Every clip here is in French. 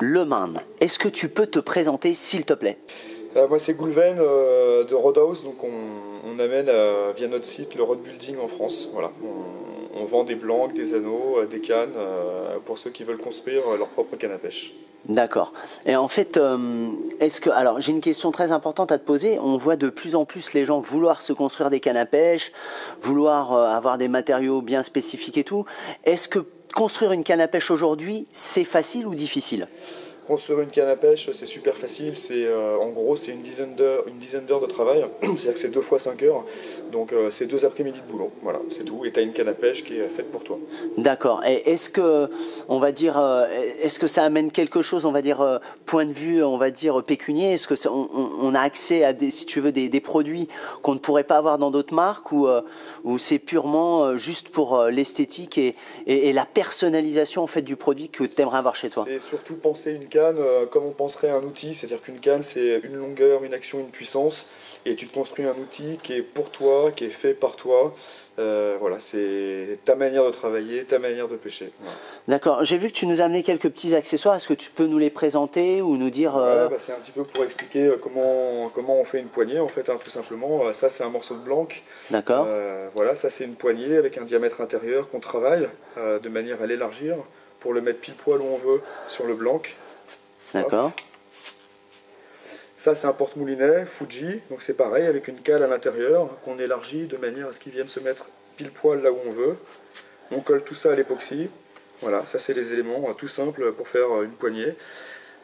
Le Man, est-ce que tu peux te présenter s'il te plaît? Euh, moi, c'est Goulven euh, de Roadhouse. Donc, on, amène euh, via notre site le road building en France. Voilà. On vend des blancs, des anneaux, euh, des cannes euh, pour ceux qui veulent construire euh, leur propre canne à pêche. D'accord. Et en fait, est-ce que alors j'ai une question très importante à te poser. On voit de plus en plus les gens vouloir se construire des cannes à pêche, vouloir avoir des matériaux bien spécifiques et tout. Est-ce que construire une canne à pêche aujourd'hui, c'est facile ou difficile? Construire une canne à pêche, c'est super facile. C'est euh, en gros, c'est une dizaine d'heures, une dizaine d'heures de travail. C'est-à-dire que c'est deux fois 5 heures. Donc, euh, c'est deux après-midi de boulot. Voilà, c'est tout. Et tu as une canne à pêche qui est faite pour toi. D'accord. Et est-ce que, on va dire, euh, est-ce que ça amène quelque chose, on va dire, point de vue, on va dire pécunier? Est-ce que ça- on, a accès à des, si tu veux, des, des produits qu'on ne pourrait pas avoir dans d'autres marques, ou, euh, ou c'est purement juste pour l'esthétique et, et- et la personnalisation en fait du produit que tu aimerais avoir chez toi? C'est surtout penser une canne euh, comme on penserait un outil, c'est-à-dire qu'une canne c'est une longueur, une action, une puissance, et tu te construis un outil qui est pour toi, qui est fait par toi. Euh, voilà, c'est ta manière de travailler, ta manière de pêcher. D'accord. J'ai vu que tu nous as amené quelques petits accessoires. Est-ce que tu peux nous les présenter ou nous dire euh, Ouais, bah, c'est un petit peu pour expliquer comment, comment on fait une poignée en fait, hein, tout simplement. Ça c'est un morceau de blanc. D'accord. Euh, voilà, ça c'est une poignée avec un diamètre intérieur qu'on travaille de manière à l'élargir pour le mettre pile poil où on veut sur le blanc. D'accord. Ça, c'est un porte-moulinet Fuji, donc c'est pareil, avec une cale à l'intérieur qu'on élargit de manière à ce qu'il vienne se mettre pile poil là où on veut. On colle tout ça à l'époxy. Voilà, ça c'est les éléments euh, tout simples pour faire euh, une poignée.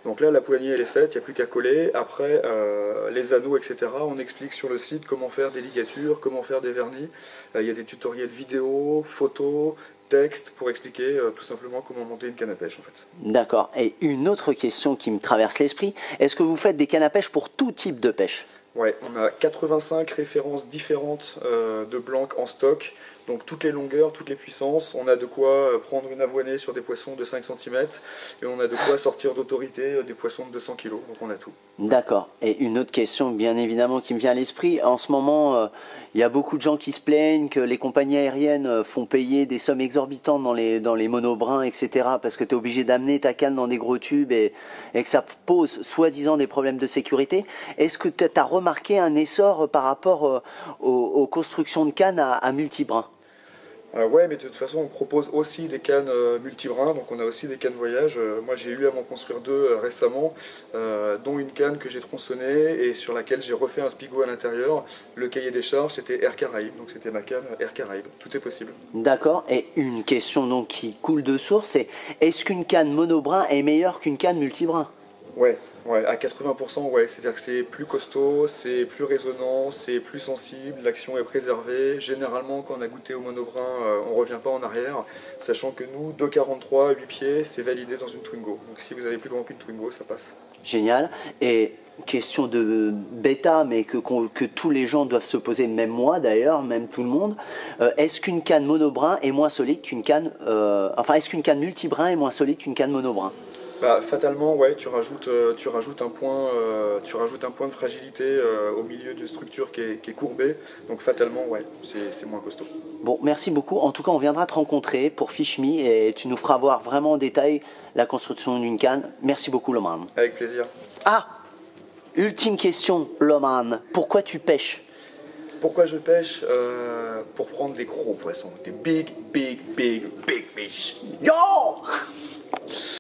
Donc là, la poignée elle est faite, il n'y a plus qu'à coller. Après, euh, les anneaux, etc., on explique sur le site comment faire des ligatures, comment faire des vernis. Euh, Il y a des tutoriels vidéo, photos, textes pour expliquer euh, tout simplement comment monter une canne à pêche en fait. D'accord. Et une autre question qui me traverse l'esprit est-ce que vous faites des cannes à pêche pour tout type de pêche? Ouais, on a 85 références différentes de blanc en stock, donc toutes les longueurs, toutes les puissances. On a de quoi euh, prendre une avoinée sur des poissons de 5 cm et on a de quoi sortir d'autorité euh, des poissons de 200 kg, donc on a tout. D'accord. Et une autre question, bien évidemment, qui me vient à l'esprit. En ce moment, euh, il y a beaucoup de gens qui se plaignent que les compagnies aériennes font payer des sommes exorbitantes dans les, dans les monobrins, etc. Parce que tu es obligé d'amener ta canne dans des gros tubes et, que ça pose soi-disant des problèmes de sécurité. Est-ce que tu as remarqué un essor par rapport aux, aux constructions de cannes à, à multibrins? Euh, ouais, mais de toute façon, on propose aussi des cannes euh, multibrins, donc on a aussi des cannes voyage. Euh, moi, j'ai eu à m'en construire deux récemment, euh, dont une canne que j'ai tronçonnée et sur laquelle j'ai refait un spigot à l'intérieur. Le cahier des charges, c'était Air Caraïbes, donc c'était ma canne Air Caraïbes. Tout est possible. D'accord. Et une question donc qui coule de source, c'est est-ce qu'une canne monobrin est meilleure qu'une canne multibrin Ouais, ouais, à 80%, ouais. C'est-à-dire que c'est plus costaud, c'est plus résonnant, c'est plus sensible, l'action est préservée. Généralement, quand on a goûté au monobrin, euh, on revient pas en arrière, sachant que nous, 2,43, 8 pieds, c'est validé dans une Twingo. Donc si vous avez plus grand qu'une Twingo, ça passe. Génial. Et question de bêta, mais que tous les gens doivent se poser, même moi d'ailleurs, même tout le monde. euh, est-ce qu'une canne monobrin est moins solide qu'une canne, euh, enfin, est-ce qu'une canne multibrin est moins solide qu'une canne monobrin Bah, fatalement, ouais, tu rajoutes, euh, tu rajoutes un point, euh, tu rajoutes un point de fragilité euh, au milieu d'une structure qui est, qui est courbée. Donc fatalement, ouais, c'est c'est moins costaud. Bon, merci beaucoup. En tout cas, on viendra te rencontrer pour Fish Me et tu nous feras voir vraiment en détail la construction d'une canne. Merci beaucoup, Loman. Avec plaisir. Ah Ultime question, Loman. Pourquoi tu pêches? Pourquoi je pêche? Euh, Pour prendre des gros poissons, des big, big, big, big fish. Yo